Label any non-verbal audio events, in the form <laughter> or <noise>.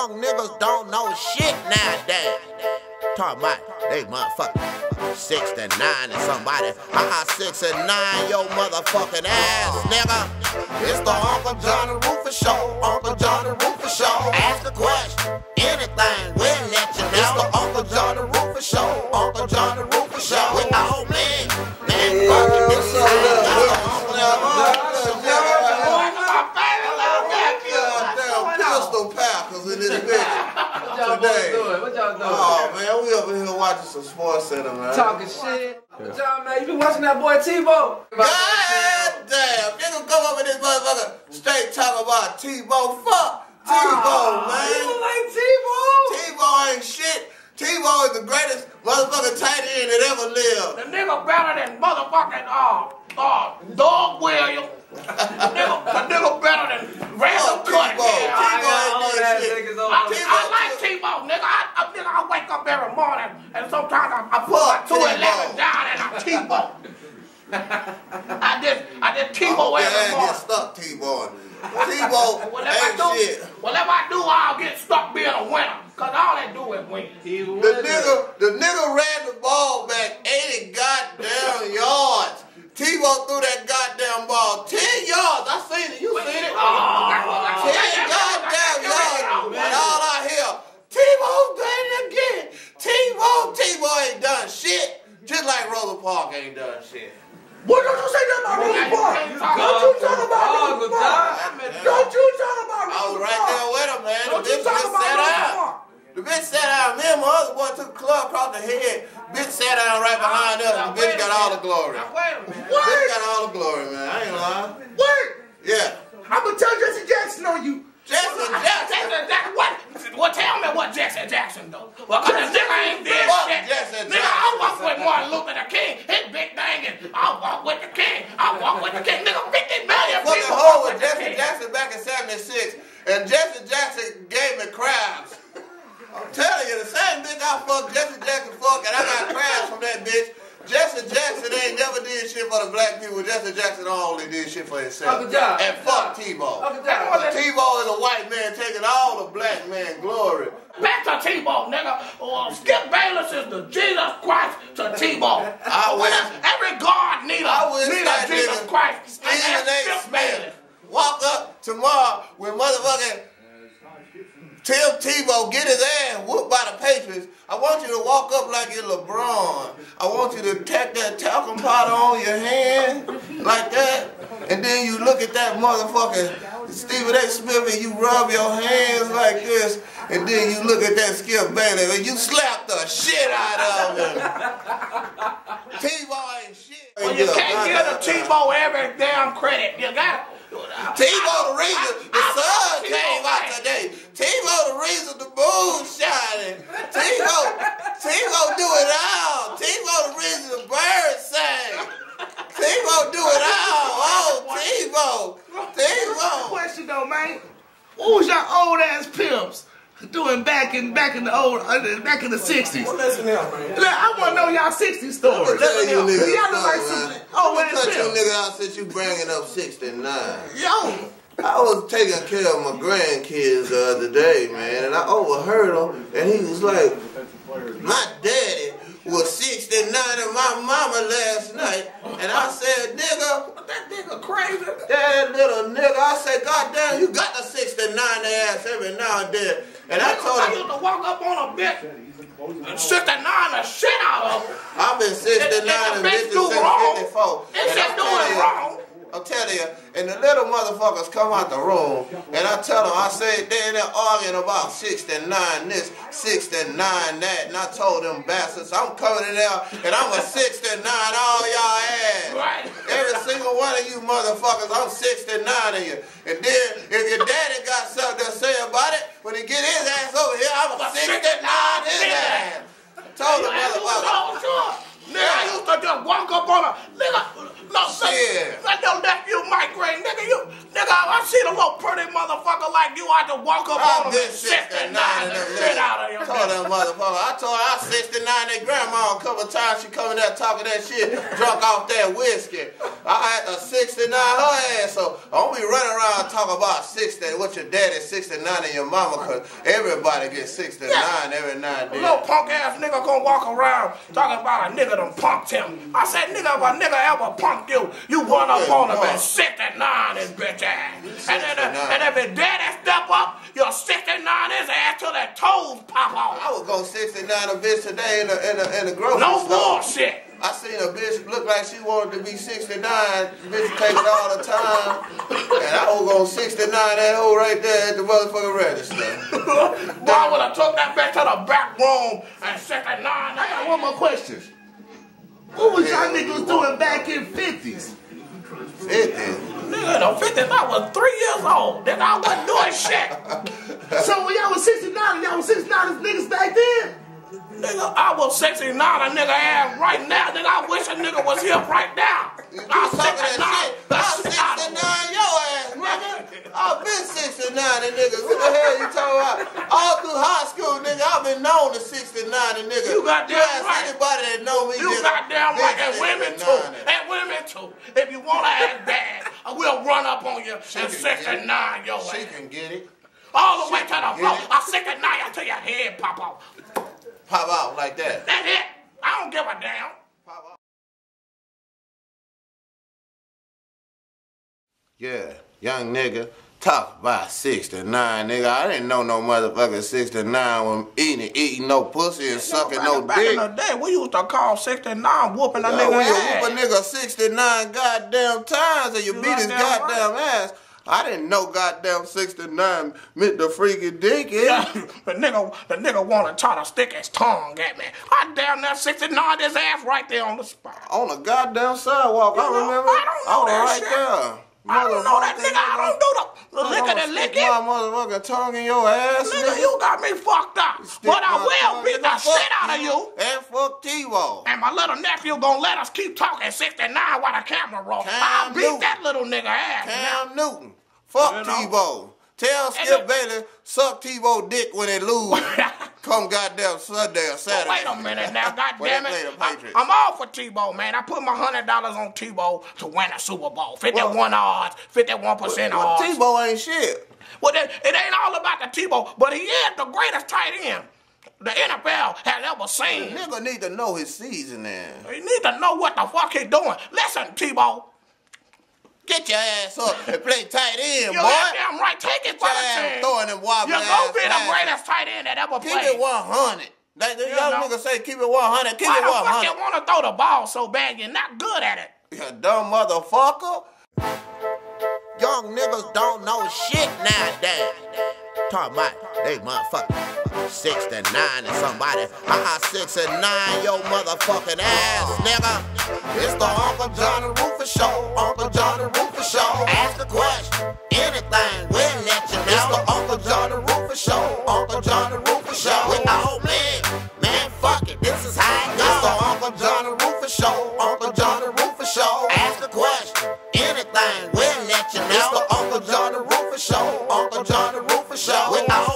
young niggas don't know shit nowadays. Talking about they motherfucking 69 and somebody. Ah, 69, yo motherfucking ass, nigga. It's the Uncle Johnny Ruffus Show. Uncle Johnny Ruffus Show. Ask a question. Anything, man, we over here watching some sports center, man. Talking shit. What y'all, man? You been watching that boy Tebow? God damn, nigga come up in this motherfucker straight talk about Tebow. Fuck Tebow, You man. don't like Tebow? Tebow ain't shit. Tebow is the greatest motherfucking tight end that ever lived. The nigga better than motherfucking uh, uh, Doug Williams. the, nigga, the nigga better than Randall Fuck Cunningham. Tebow all ain't that that shit. niggas on I, the- I like Tebow, nigga. I, I, nigga, I wake up every morning and sometimes I, I put my Fuck 211 Tebow. down and I <laughs> Tebow. I just, I just Tebow Yeah, every get morning. stuck Tebow. Tebow <laughs> Whatever I ain't do, shit. whatever I do, I'll get stuck being a winner. Cause all they do is win. The nigga, the nigga ran the ball back 80 goddamn <laughs> yards. Tebow threw that goddamn ball 10 yards. I seen it. You seen it? Oh, 10 goddamn yards. And all I hear, Tebow done it again. Tebow, Tebow ain't done shit. Just like Park ain't done shit. What don't you say nothing about Rosa Park? Don't you talk about Rosa Park? Don't you talk about I was Rosa right there with him, man. Don't the you bitch talk just about sat Rosa down. Park? The bitch sat down. Me and my other boy took the club across the head. Bitch sat down right behind us. Now, The bitch got all the glory. Now, wait a minute. Bitch got all the glory, man. I ain't lying. What? Yeah. I'm gonna tell Jesse Jackson on you. Jackson Jackson, Jackson. Jackson, what? Well, tell me what Jackson Jackson do. Well, cause the nigga ain't did Fuck shit. Jackson nigga, Jackson. I walk with Martin Luther the King. His big thing is, I walk with the King. I walk with the King. Nigga, 50 million Fucking people hole walk with with the Jesse King. Jackson back in 76. And Jesse Jackson gave me crabs. I'm telling you, the same bitch I fucked, Jesse Jackson fuck, and I got crabs from that bitch. Jesse Jackson ain't never did shit for the black people. Jesse Jackson only did shit for himself. Uncle John. And fuck Tebow. Uncle John. Tebow is a white man taking all the black man glory. Back to Tebow, nigga. Uh, Skip Bayless is the Jesus Christ to Tebow. I wish- Every God need a, I wish need a Jesus Christ. Stephen A. Skip Smith Bayless. walk up tomorrow with motherfucking Tim Tebow get his ass whooped by the Patriots. I want you to walk up like you're LeBron. I want you to tack that talcum powder on your hand like that. And then you look at that motherfucker Stephen A. Smith and you rub your hands like this. And then you look at that Skip Bayless and you slap the shit out of him. Tebow ain't shit. Well, you can't give the Tebow every damn credit. You got Tebow the reason the sun came out today. Tebow the reason the moon shining. Tebow, Tebow do it all. Tebow the reason the birds sing. Tebow do it all. Oh, Tebow. Tebow. Question though, man. What was your old ass pimps doing back in back in the old uh, back in the sixties? Listen here, man. Look, I want to know y'all '60s stories. Tell you niggas Y'all look like some old Let me ass cut you nigga out since you bringing up 69. Yo, I was taking care of my grandkids the other day, man, and I overheard him, and he was like, my daddy was 69 and my mama last night, and I said, nigga, that nigga crazy. that little nigga, I said, God damn, you got the 69 ass every now and then. And I told him. I used to walk up on a bitch and 69 the shit out of him. I've been 69 If- if and bitch bitches do since wrong, 54. if And I'm doing wrong. I'm telling you, and the little motherfuckers come out the room, and I tell them, I said, they in there arguing about 69 this, 69 that, and I told them bastards, I'm coming in there, and I'm a 69 all y'all ass. Right. Every single one of you motherfuckers, I'm 69 of you. And then, if your daddy got something to say about it, when he get his ass over here, I'm a 69 his ass. I told the motherfuckers. Nigga, I used to just walk up on a Shit. Let your nephew Mike Gray, nigga. You, nigga, I see a little pretty motherfucker like you. about to walk up on been at 69 69 and and get out of here. Told that motherfucker. I told her I 69 that grandma a couple times. She coming there talking that shit, drunk off that whiskey. I had a 69 her ass, so I don't be running around talking about 60, what your daddy 69 and your mama, cause everybody gets 69 every now and A then. little punk ass nigga gonna walk around talking about a nigga done punked him. I said, nigga, if a nigga ever punked you, you run up Yeah, on him and 69 his bitch ass. And, then, 69. and if his daddy step up, you'll 69 his ass till their toes pop off. I would go 69 a bitch today in the, in the, in the grocery No store. bullshit. I seen a bitch look like she wanted to be 69. Bitch take it all the time. And I was going 69 that hoe right there at the motherfucking register. <laughs> Boy, I would have took that bitch to the back room and 69. I got one more question. What was y'all niggas doing back in 50s? 50. Nigga, the 50, I was three years old. Nigga, I wasn't doing shit. <laughs> So when y'all was 69, y'all was 69 as niggas back then? Nigga, I was 69 a nigga ass right now. Nigga, I wish a nigga was here right now. You I'm keep talking that shit. I'm 69 your ass, nigga. I've been 69 and niggas. What the hell you talking about? All through high school, nigga, I've been known to 69 and niggas. You goddamn ask right. anybody that know me, You nigga, goddamn been right. And women too. And women too. If you want to act bad, I will run up on you and can 69 your She ass. can get it. All the way to the floor. get it. I 69 until your head pop off. Pop out like that. That's it. I don't give a damn. Pop out. Yeah, young nigga. Talk about 69, nigga. I didn't know no motherfucker 69 when eating, eating no pussy and sucking back, no back dick. in the day, we used to call 69 whooping a Yeah, nigga when you ass. whoop a nigga 69 goddamn times and you, You beat his goddamn goddamn ass. I didn't know goddamn 69 meant the freaky dick. Yeah, Yeah. <laughs> the nigga, the nigga wanna try to stick his tongue at me. I damn that 69 his ass right there on the spot. On the goddamn sidewalk. I You know, remember. I don't know that right shit. there. I don't know that nigga. I don't do the, the I'm lick gonna of lick it. my motherfucking tongue in your ass, Nigga, nigga. you got me fucked up. Stick But I will tongue beat the shit out of you. And fuck T-Ball. And my little nephew gonna let us keep talking 69 while the camera rolls. I'll beat Newton. that little nigga ass. now. Cam Newton. Fuck You know? T-Ball. Tell Skip the- Bailey, suck T-Ball dick when they lose. <laughs> Come goddamn Sunday or Saturday. wait a minute now, <laughs> goddamn it. I, I'm all for Tebow, man. I put my hundred dollars on Tebow to win a Super Bowl. Fifty-one odds, fifty-one percent But odds. T-Ball ain't shit. Well, it, it ain't all about the Tebow, but he is the greatest tight end the NFL has ever seen. Nigga need to know his season, seasoning. He need to know what the fuck he doing. Listen, Tebow, Get your ass up and play tight end, you boy. goddamn right. Take it for the team. throwing them wobbly You're gonna be the greatest tight end that ever Keep played. Keep it 100. Like the You young know. nigga say, keep it 100. Keep Why it the fuck you 100. want to throw the ball so bad? You're not good at it. You dumb motherfucker. Young niggas don't know shit nowadays. Talking about they motherfucker 69 and somebody. Uh-uh, 69 your motherfucking ass, nigga. It's the Uncle Johnny Ruffus Show. Uncle Johnny Ruffus Show. Ask a question, anything, we'll let you know. It's the. Uncle Johnny Ruffus Show. Uncle Johnny Ruffus Show. We old men, man, fuck it, this is how it It's the goes. Uncle Johnny Ruffus Show. Uncle Johnny Ruffus Show. Ask a question, anything, we'll let you know. It's the. Uncle Johnny Ruffus Show. Uncle Johnny Ruffus Show. We old